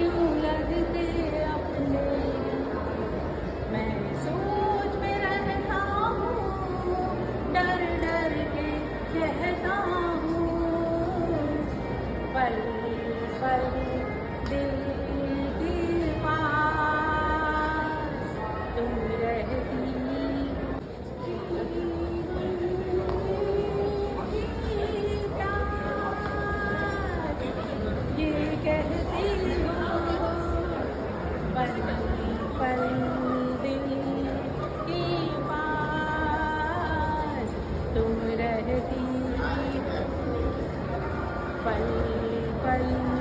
क्यों लगते अपने? मैं सोच में रहता हूँ, डर डर के कहता हूँ। पल पल दिल तुम रहती। पल पल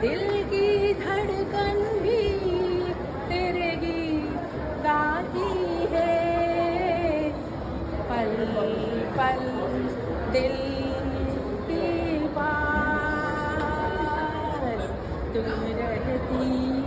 दिल की धड़कन भी तेरे गीत गाती है। पल पल, दिल की बात। तुम रहती